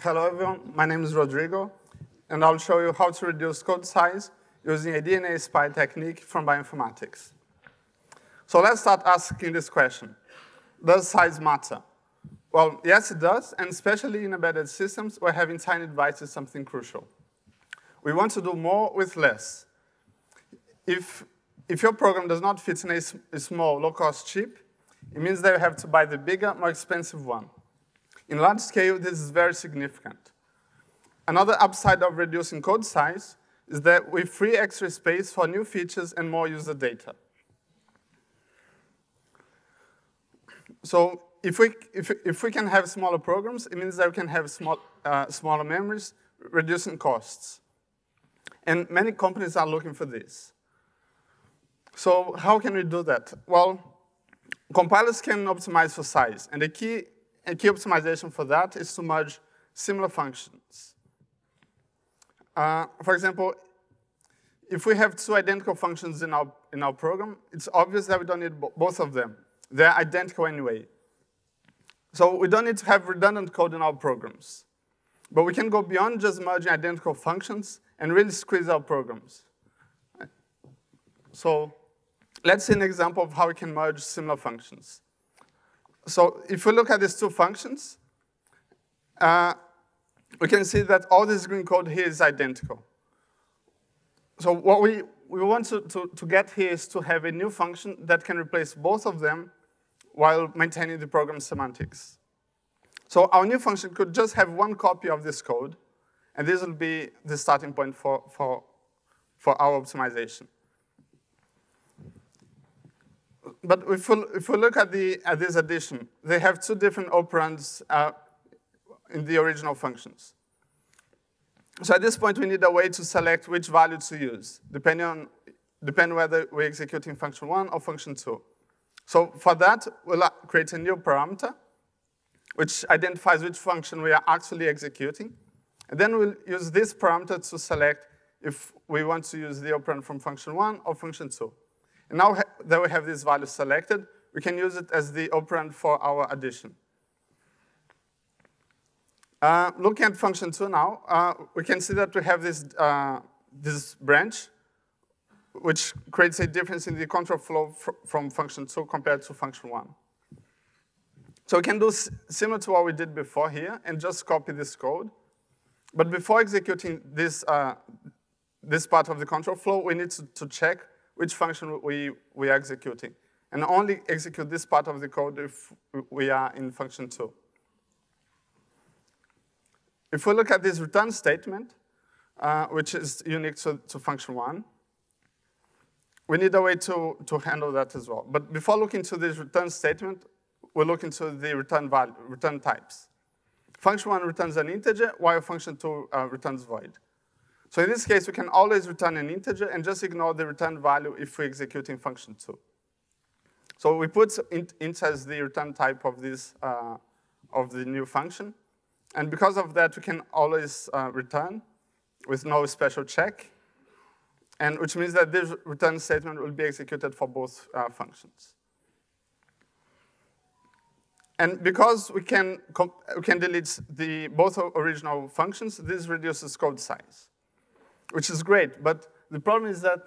hello everyone, my name is Rodrigo, and I'll show you how to reduce code size using a DNA spy technique from bioinformatics. So let's start asking this question. Does size matter? Well, yes, it does, and especially in embedded systems where having tiny devices is something crucial. We want to do more with less. If, if your program does not fit in a, a small, low-cost chip, it means that you have to buy the bigger, more expensive one. In large scale, this is very significant. Another upside of reducing code size is that we free extra space for new features and more user data. So if we, if, if we can have smaller programs, it means that we can have small, uh, smaller memories, reducing costs. And many companies are looking for this. So how can we do that? Well, compilers can optimize for size, and the key, a key optimization for that is to merge similar functions. Uh, for example, if we have two identical functions in our, in our program, it's obvious that we don't need bo both of them. They're identical anyway. So we don't need to have redundant code in our programs. But we can go beyond just merging identical functions and really squeeze our programs. So let's see an example of how we can merge similar functions. So if we look at these two functions, uh, we can see that all this green code here is identical. So what we, we want to, to, to get here is to have a new function that can replace both of them while maintaining the program semantics. So our new function could just have one copy of this code, and this will be the starting point for, for, for our optimization. But if we, if we look at, the, at this addition, they have two different operands uh, in the original functions. So at this point, we need a way to select which value to use, depending on depending whether we're executing function one or function two. So for that, we'll uh, create a new parameter, which identifies which function we are actually executing. And then we'll use this parameter to select if we want to use the operand from function one or function two. And now that we have this value selected, we can use it as the operand for our addition. Uh, looking at function two now, uh, we can see that we have this, uh, this branch, which creates a difference in the control flow fr from function two compared to function one. So we can do similar to what we did before here and just copy this code. But before executing this, uh, this part of the control flow, we need to, to check which function we, we are executing. And only execute this part of the code if we are in function two. If we look at this return statement, uh, which is unique to, to function one, we need a way to, to handle that as well. But before looking to this return statement, we look into the return value, return types. Function one returns an integer, while function two uh, returns void. So in this case, we can always return an integer and just ignore the return value if we're executing function two. So we put int, int as the return type of this uh, of the new function, and because of that, we can always uh, return with no special check, and which means that this return statement will be executed for both uh, functions. And because we can, we can delete the both original functions, this reduces code size, which is great. But the problem is that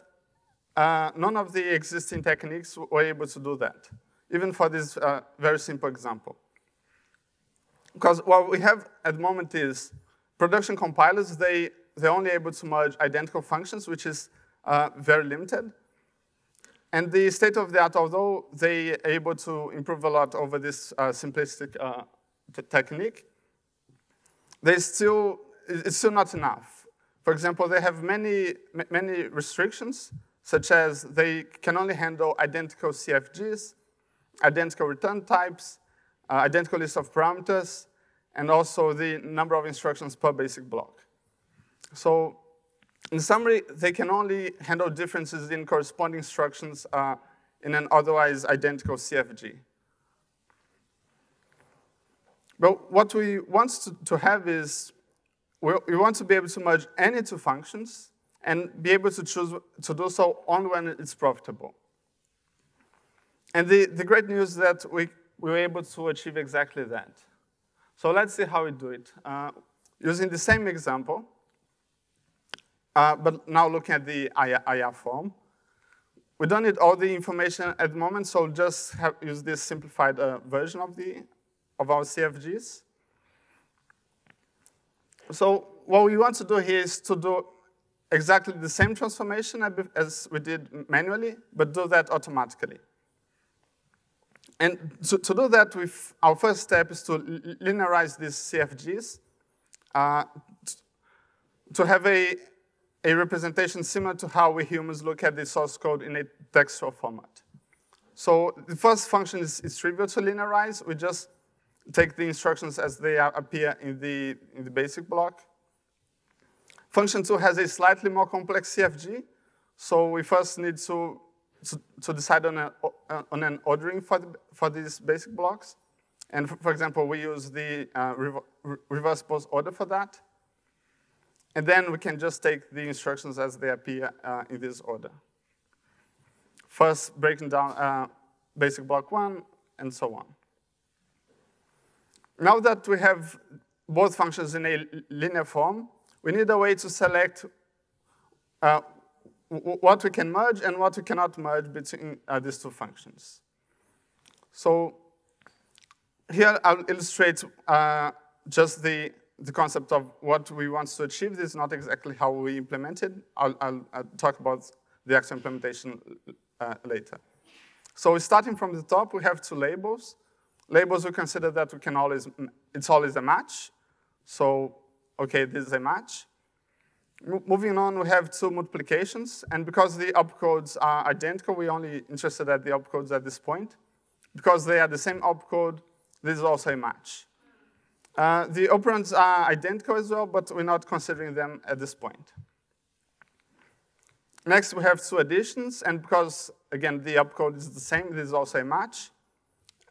uh, none of the existing techniques were able to do that, even for this uh, very simple example. Because what we have at the moment is production compilers, they, they're only able to merge identical functions, which is uh, very limited. And the state of the art, although they are able to improve a lot over this uh, simplistic uh, technique, they still, it's still not enough. For example, they have many, many restrictions, such as they can only handle identical CFGs, identical return types, uh, identical list of parameters, and also the number of instructions per basic block. So in summary, they can only handle differences in corresponding instructions uh, in an otherwise identical CFG. But what we want to, to have is, we, want to be able to merge any two functions and be able to choose to do so only when it's profitable. And the, the great news is that we, we were able to achieve exactly that. So let's see how we do it. Uh, using the same example, uh, but now looking at the IR form. We don't need all the information at the moment, so just have, use this simplified uh, version of, the, of our CFGs. So what we want to do here is to do exactly the same transformation as we did manually, but do that automatically. And to, to do that, our first step is to linearize these CFGs uh, to have a, a representation similar to how we humans look at the source code in a textual format. So the first function is, is trivial to linearize. We just take the instructions as they appear in the, in the basic block. Function two has a slightly more complex CFG. So we first need to, to, to decide on, a, on an ordering for, the, for these basic blocks. And for, for example, we use the uh, reverse post order for that. And then we can just take the instructions as they appear uh, in this order. First, breaking down uh, basic block one, and so on. Now that we have both functions in a linear form, we need a way to select uh, what we can merge and what we cannot merge between uh, these two functions. So here I'll illustrate uh, just the, the concept of what we want to achieve. This is not exactly how we implement it. I'll, I'll, I'll talk about the actual implementation uh, later. So starting from the top, we have two labels. Labels, we consider that we can always, it's always a match. So okay, this is a match. M moving on, we have two multiplications, and because the opcodes are identical, we're only interested at the opcodes at this point. Because they are the same opcode, this is also a match. Uh, the operands are identical as well, but we're not considering them at this point. Next, we have two additions, and because, again, the opcode is the same, this is also a match.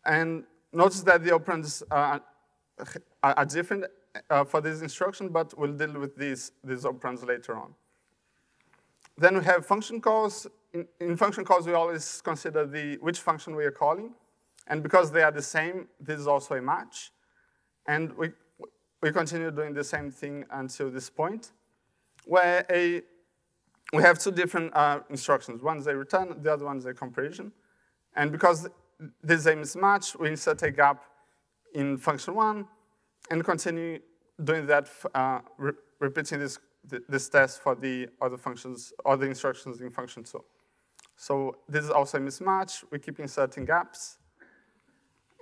And notice that the operands are, are different uh, for this instruction, but we'll deal with these, these operands later on. Then we have function calls. In, in, function calls, we always consider the, which function we are calling. And because they are the same, this is also a match. And we, we continue doing the same thing until this point, where a, we have two different uh, instructions. One is a return, the other one is a comparison. And because this is a mismatch, we insert a gap in function one, and continue doing that, uh, re repeating this, this test for the other functions, other instructions in function two. So this is also a mismatch. We keep inserting gaps,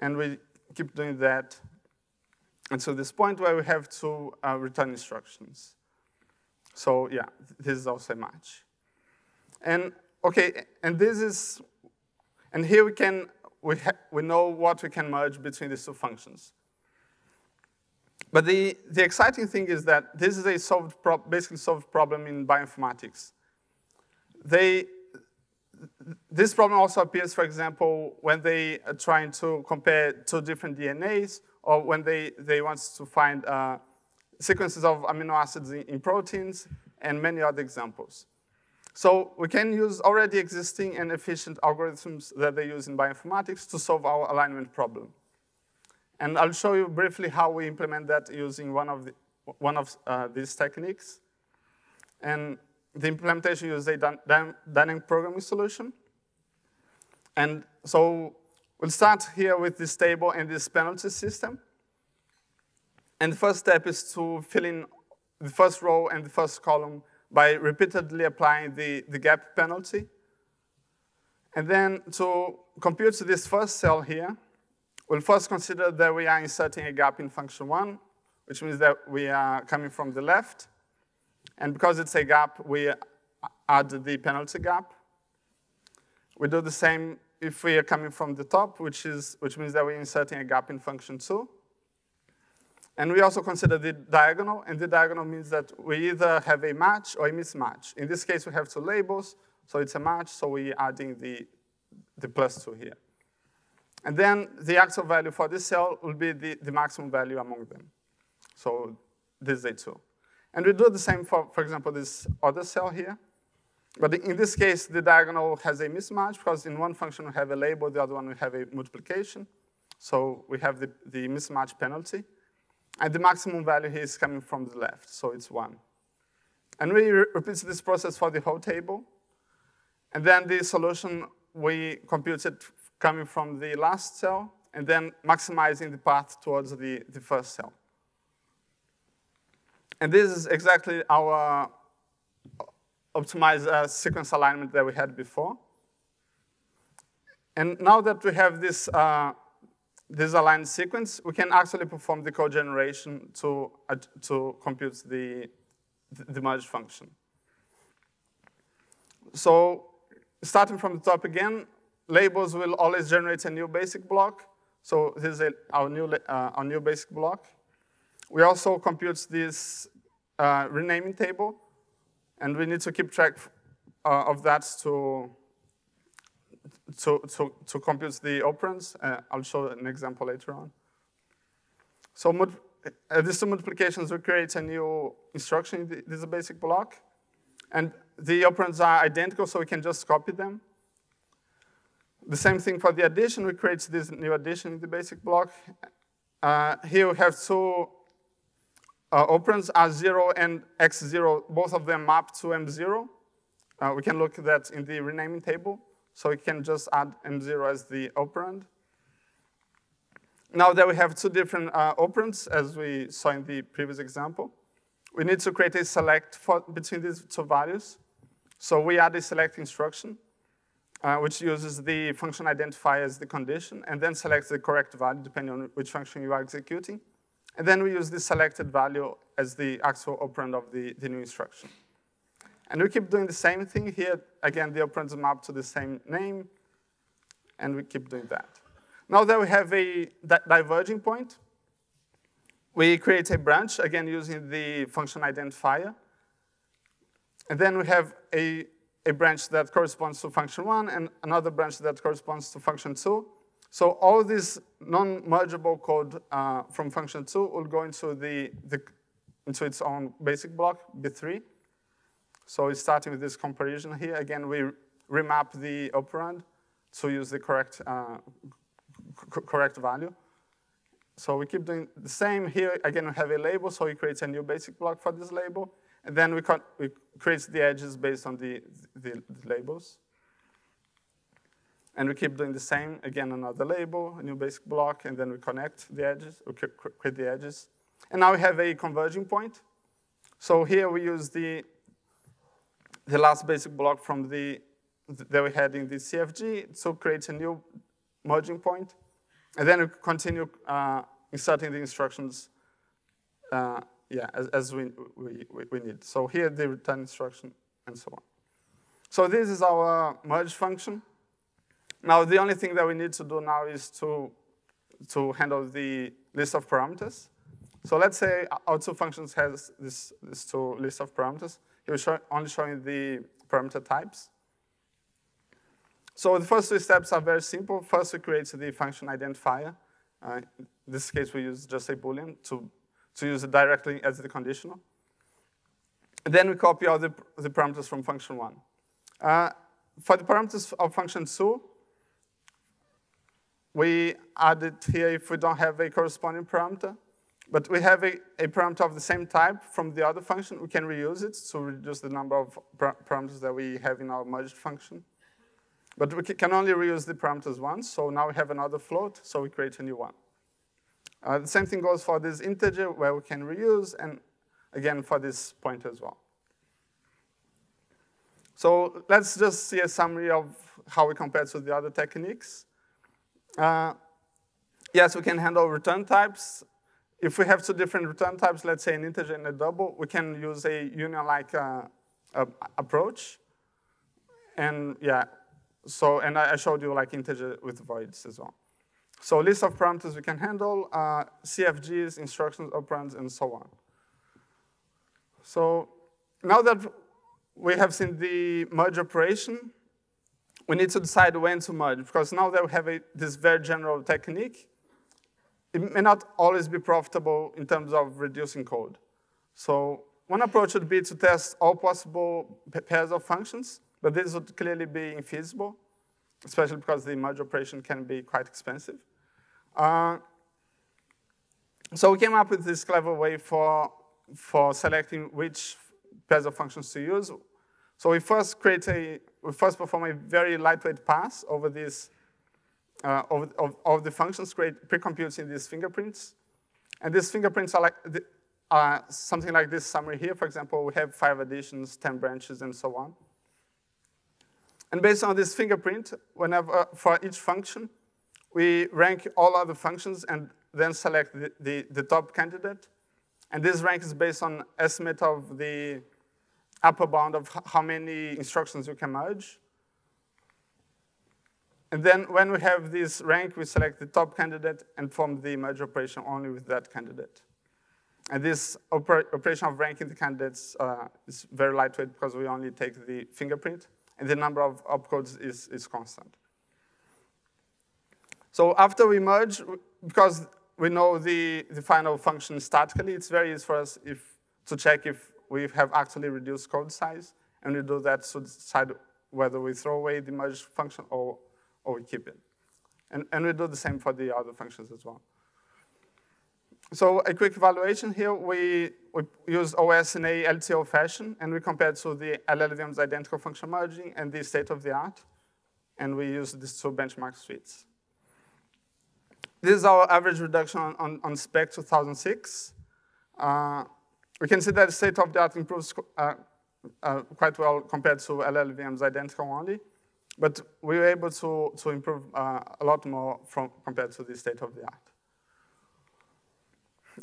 and we keep doing that until this point where we have two uh, return instructions. So yeah, this is also a match. And okay, and this is, and here we can, we, we know what we can merge between these two functions. But the, the exciting thing is that this is a solved basically solved problem in bioinformatics. They, this problem also appears, for example, when they are trying to compare two different DNAs or when they, they want to find uh, sequences of amino acids in, in proteins and many other examples. So we can use already existing and efficient algorithms that they use in bioinformatics to solve our alignment problem. And I'll show you briefly how we implement that using one of, the, one of uh, these techniques. And the implementation uses a dynamic programming solution. And so we'll start here with this table and this penalty system. And the first step is to fill in the first row and the first column by repeatedly applying the, the gap penalty. And then to compute this first cell here, We'll first consider that we are inserting a gap in function one, which means that we are coming from the left. And because it's a gap, we add the penalty gap. We do the same if we are coming from the top, which, is, which means that we're inserting a gap in function two. And we also consider the diagonal, and the diagonal means that we either have a match or a mismatch. In this case, we have two labels, so it's a match, so we're adding the, the plus two here. And then the actual value for this cell will be the, the maximum value among them. So this is a 2. And we do the same for, for example, this other cell here. But in this case, the diagonal has a mismatch because in one function we have a label, the other one we have a multiplication. So we have the, the mismatch penalty. And the maximum value here is coming from the left, so it's 1. And we re repeat this process for the whole table. And then the solution, we compute it coming from the last cell, and then maximizing the path towards the, the first cell. And this is exactly our optimized uh, sequence alignment that we had before. And now that we have this, uh, this aligned sequence, we can actually perform the code generation to, uh, to compute the, the merge function. So starting from the top again, labels will always generate a new basic block. So this is a, our, new, uh, our new basic block. We also compute this uh, renaming table, and we need to keep track uh, of that to, to, to, to compute the operands. Uh, I'll show an example later on. So uh, these two multiplications will create a new instruction. In this is a basic block. And the operands are identical, so we can just copy them. The same thing for the addition. We create this new addition in the basic block. Uh, here we have two uh, operands, R0 and X0. Both of them map to M0. Uh, we can look at that in the renaming table. So we can just add M0 as the operand. Now that we have two different uh, operands, as we saw in the previous example, we need to create a select for, between these two values. So we add a select instruction uh, which uses the function identifier as the condition, and then selects the correct value depending on which function you are executing. And then we use the selected value as the actual operand of the, the new instruction. And we keep doing the same thing here. Again, the operands map to the same name, and we keep doing that. Now that we have a diverging point, we create a branch, again using the function identifier. And then we have a a branch that corresponds to function one and another branch that corresponds to function two. So all this non-mergeable code uh, from function two will go into, the, the, into its own basic block, B3. So starting with this comparison here. Again, we remap the operand to use the correct, uh, correct value. So we keep doing the same here. Again, we have a label, so we create a new basic block for this label. And then we, we create the edges based on the, the, the, labels. And we keep doing the same, again, another label, a new basic block, and then we connect the edges, we create the edges. And now we have a converging point. So here we use the, the last basic block from the, that we had in the CFG so create a new merging. And then we continue uh, inserting the instructions uh, yeah, as, as we, we, we need. So here the return instruction and so on. So this is our merge function. Now the only thing that we need to do now is to, to handle the list of parameters. So let's say our two functions has this, this two list of parameters. Here we're show, only showing the parameter types. So the first two steps are very simple. First, we create the function identifier. Uh, in this case, we use just a boolean to to use it directly as the conditional. And then we copy all the, the parameters from function one. Uh, for the parameters of function two, we add it here if we don't have a corresponding parameter. But we have a, a parameter of the same type from the other function. We can reuse it to reduce the number of parameters that we have in our merged function. But we can only reuse the parameters once, so now we have another float, so we create a new one. Uh, the same thing goes for this integer where we can reuse, and again for this pointer as well. So let's just see a summary of how we compare to the other techniques. Uh, yes, we can handle return types. If we have two different return types, let's say an integer and a double, we can use a union-like uh, approach. And yeah, so, and I showed you like integer with voids as well. So list of parameters we can handle, uh, CFGs, instructions, operands, and so on. So now that we have seen the merge operation, we need to decide when to merge, because now that we have a, this very general technique, it may not always be profitable in terms of reducing code. So one approach would be to test all possible pairs of functions, but this would clearly be infeasible, especially because the merge operation can be quite expensive. Uh, so we came up with this clever way for, for selecting which pairs of functions to use. So we first create a, we first perform a very lightweight pass over this, uh, of, of, of, the functions, create pre-computes in these fingerprints. And these fingerprints are like, uh, something like this summary here. For example, we have five additions, 10 branches, and so on. And based on this fingerprint, whenever for each function, we rank all other functions and then select the, the, the top candidate. And this rank is based on estimate of the upper bound of how many instructions you can merge. And then when we have this rank, we select the top candidate and form the merge operation only with that candidate. And this oper operation of ranking the candidates uh, is very lightweight because we only take the fingerprint, and the number of opcodes is, is constant. So after we merge, because we know the, the final function statically, it's very easy for us if, to check if we have actually reduced code size, and we do that to decide whether we throw away the merge function or, or we keep it. And, and we do the same for the other functions as well. So a quick evaluation here, we, we use OS in a LTO fashion, and we compared to the LLVM's identical function merging and the state of the art, and we use these two benchmark suites. This is our average reduction on, on, on SPEC 2006. Uh, we can see that the state of the art improves uh, uh, quite well compared to LLVM's identical only, but we were able to, to improve uh, a lot more from, compared to the state of the art.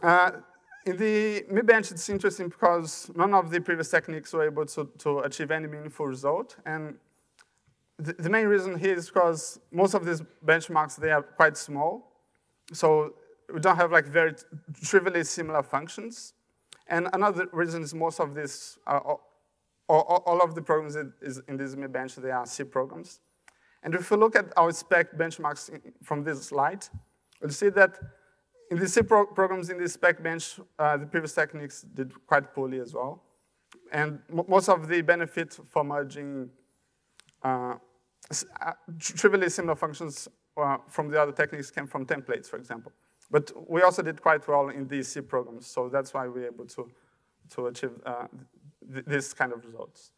Uh, in the MiBench, it's interesting because none of the previous techniques were able to, to achieve any meaningful result. And the, the main reason here is because most of these benchmarks, they are quite small. So we don't have like very trivially similar functions. And another reason is most of these uh, all, all, of the programs in this MiBench, they are C programs. And if we look at our SPEC benchmarks from this slide, we'll see that in the C pro programs in the SPEC bench, uh, the previous techniques did quite poorly as well. And most of the benefit for merging uh, uh, trivially similar functions uh, from the other techniques came from templates, for example. But we also did quite well in these C programs, so that's why we were able to, to achieve uh, th this kind of results.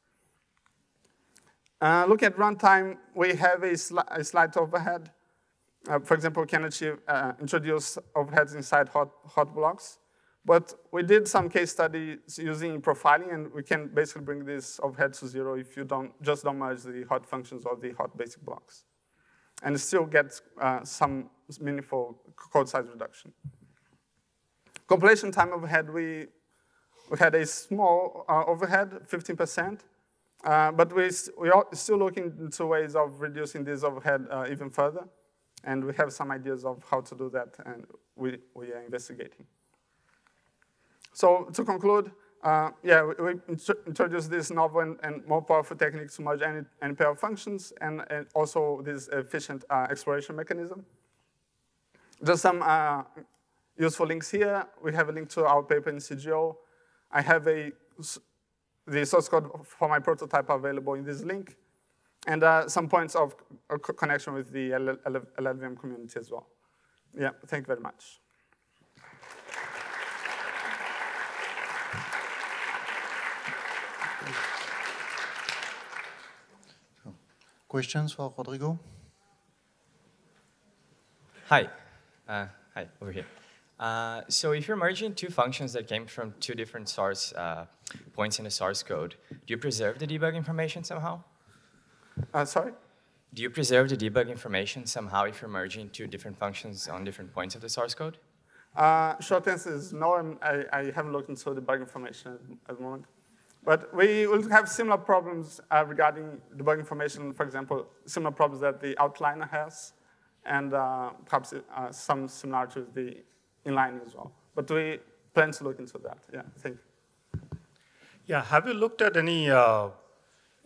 Uh, looking at runtime, we have a, sli a slight overhead. Uh, for example, can achieve, uh, introduce overheads inside hot, hot blocks. But we did some case studies using profiling, and we can basically bring this overhead to zero if you don't just don't merge the hot functions or the hot basic blocks. And still get uh, some meaningful code size reduction. Compilation time overhead, we, we had a small uh, overhead, 15%, uh, but we, we are still looking into ways of reducing this overhead uh, even further. And we have some ideas of how to do that, and we, we are investigating. So to conclude, uh, yeah, we, we introduced this novel and, and, more powerful techniques to merge any, any pair of functions, and, and also this efficient uh, exploration mechanism. Just some uh, useful links here. We have a link to our paper in CGO. I have a, the source code for my prototype available in this link and uh, some points of uh, connection with the LLVM community as well. Yeah, thank you very much. Questions for Rodrigo? Hi. Uh, hi, over here. Uh, so if you're merging two functions that came from two different source uh, points in the source code, do you preserve the debug information somehow? Uh, sorry? Do you preserve the debug information somehow if you're merging two different functions on different points of the source code? Uh, short answer is no, I, I haven't looked into the debug information at the moment. But we will have similar problems uh, regarding debug information, for example, similar problems that the outliner has, and uh, perhaps uh, some similarity with the inlining as well. But we plan to look into that, yeah, thank you. Yeah, have you looked at any uh,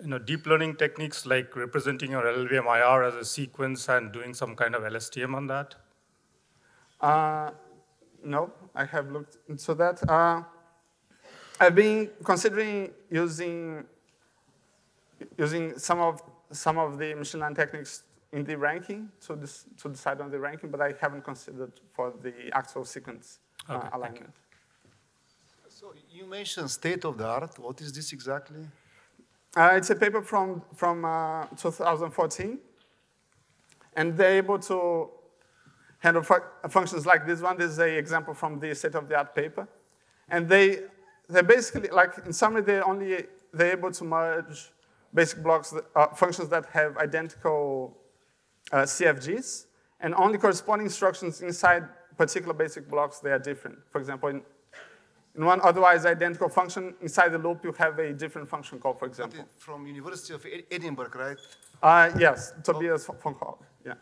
you know, deep learning techniques like representing your LLVM IR as a sequence and doing some kind of LSTM on that? Uh, no, I have looked into that. Uh, I've been considering using using some of some of the machine learning techniques in the ranking to, this, to decide on the ranking, but I haven't considered for the actual sequence. uh, Okay, thank you. alignment. So you mentioned state of the art. What is this exactly? Uh, it's a paper from, from uh, 2014, and they're able to handle fu- functions like this one. This is an example from the state-of-the-art paper. And they, they basically, like in summary, they only, they're able to merge basic blocks, that, uh, functions that have identical uh, CFGs, and only corresponding instructions inside particular basic blocks, they are different. For example, in, in one otherwise identical function, inside the loop, you have a different function call, for example. From University of Edinburgh, right? Uh, yes, Tobias von Koch. Yeah.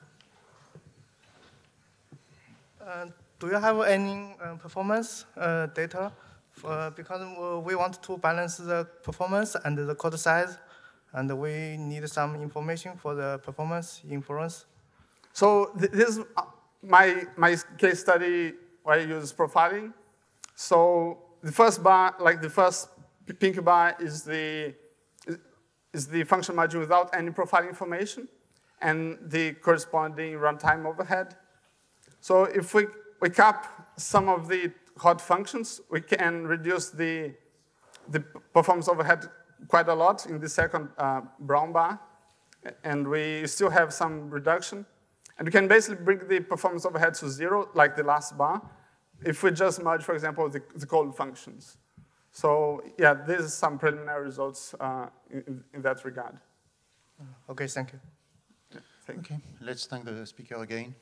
Uh, do you have any uh, performance uh, data? For, because uh, we want to balance the performance and the code size, and we need some information for the performance inference. So th- this is uh, my, my case study where I use profiling. So the first bar, like the first pink bar is the, is- is the function merging without any profiling information and the corresponding runtime overhead. So if we, we cap some of the hot functions, we can reduce the, the performance overhead quite a lot in the second uh, brown bar, and we still have some reduction. And we can basically bring the performance overhead to zero, like the last bar, if we just merge, for example, the, the cold functions. So yeah, this is some preliminary results uh, in, in that regard. Okay, thank you. Thank you. Let's thank the speaker again.